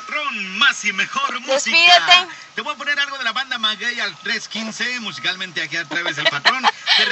patrón, más y mejor pues música. Despídete. Te voy a poner algo de la banda Maguey al 315, musicalmente aquí a través del patrón. Te